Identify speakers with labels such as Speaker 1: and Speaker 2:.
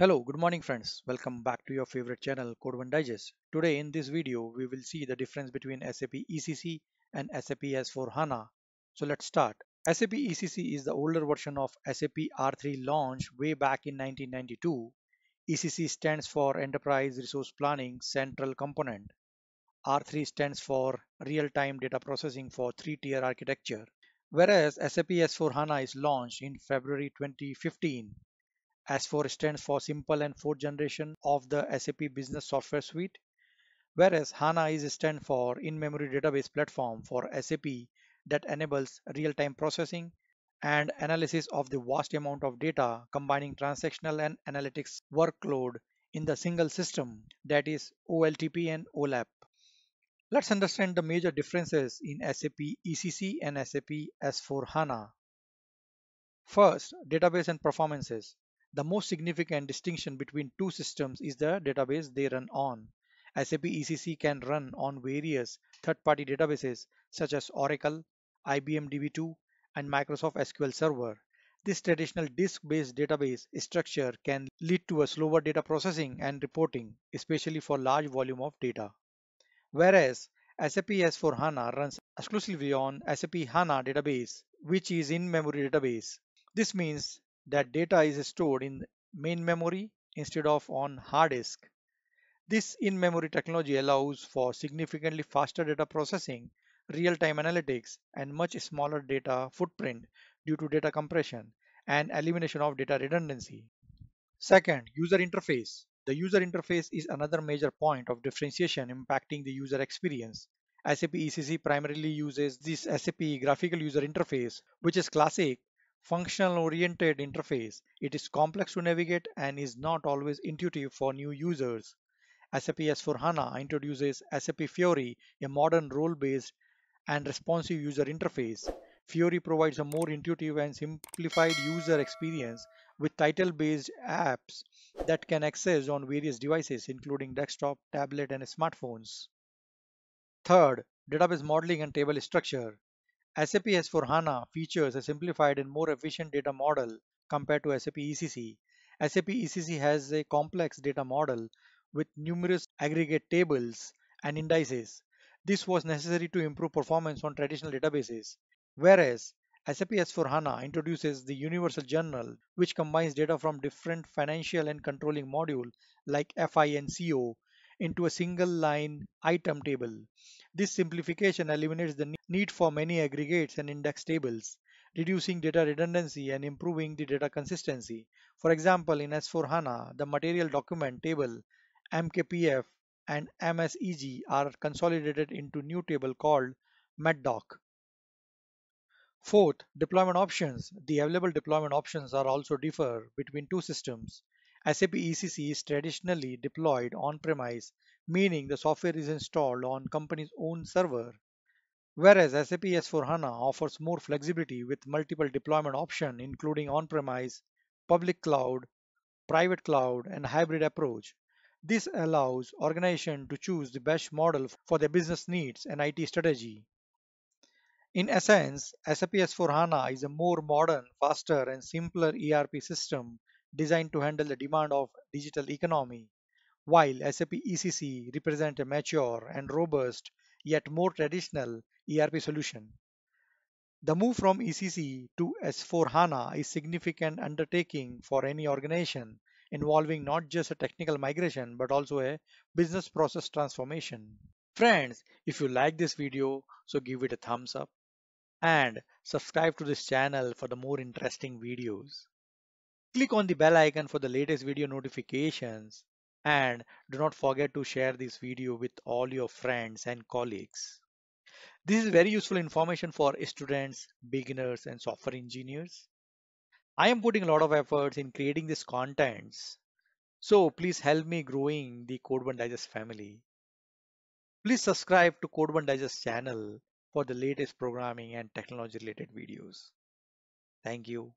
Speaker 1: Hello, good morning friends. Welcome back to your favorite channel Code1 Digest. Today in this video we will see the difference between SAP ECC and SAP S4 HANA. So let's start. SAP ECC is the older version of SAP R3 launched way back in 1992. ECC stands for Enterprise Resource Planning Central Component. R3 stands for Real-Time Data Processing for three-tier architecture. Whereas SAP S4 HANA is launched in February 2015 S4 stands for simple and fourth generation of the SAP Business Software Suite, whereas HANA is stand for in-memory database platform for SAP that enables real-time processing and analysis of the vast amount of data combining transactional and analytics workload in the single system that is OLTP and OLAP. Let's understand the major differences in SAP ECC and SAP S4 HANA. First, database and performances. The most significant distinction between two systems is the database they run on. SAP ECC can run on various third-party databases such as Oracle, IBM DB2, and Microsoft SQL Server. This traditional disk-based database structure can lead to a slower data processing and reporting, especially for large volume of data. Whereas SAP S4HANA runs exclusively on SAP HANA database, which is in-memory database. This means that data is stored in main memory instead of on hard disk. This in-memory technology allows for significantly faster data processing, real-time analytics, and much smaller data footprint due to data compression and elimination of data redundancy. Second, user interface. The user interface is another major point of differentiation impacting the user experience. SAP ECC primarily uses this SAP graphical user interface, which is classic functional-oriented interface. It is complex to navigate and is not always intuitive for new users. SAP S4HANA introduces SAP Fiori, a modern role-based and responsive user interface. Fiori provides a more intuitive and simplified user experience with title-based apps that can access on various devices including desktop, tablet, and smartphones. Third, database modeling and table structure. SAP S4HANA features a simplified and more efficient data model compared to SAP ECC. SAP ECC has a complex data model with numerous aggregate tables and indices. This was necessary to improve performance on traditional databases. Whereas SAP S4HANA introduces the Universal Journal, which combines data from different financial and controlling module like FI and CO into a single line item table. This simplification eliminates the need for many aggregates and index tables, reducing data redundancy and improving the data consistency. For example, in S4HANA, the material document table, MKPF, and MSEG are consolidated into new table called MATDOC. Fourth, deployment options. The available deployment options are also differ between two systems. SAP ECC is traditionally deployed on-premise, meaning the software is installed on company's own server. Whereas SAP S4HANA offers more flexibility with multiple deployment options including on-premise, public cloud, private cloud, and hybrid approach. This allows organizations to choose the best model for their business needs and IT strategy. In essence, SAP S4HANA is a more modern, faster, and simpler ERP system designed to handle the demand of digital economy, while SAP ECC represents a mature and robust yet more traditional ERP solution. The move from ECC to S4HANA is significant undertaking for any organization involving not just a technical migration but also a business process transformation. Friends, if you like this video, so give it a thumbs up and subscribe to this channel for the more interesting videos. Click on the bell icon for the latest video notifications and do not forget to share this video with all your friends and colleagues. This is very useful information for students, beginners and software engineers. I am putting a lot of efforts in creating these contents. So please help me growing the Code1 Digest family. Please subscribe to Code1 Digest channel for the latest programming and technology related videos. Thank you.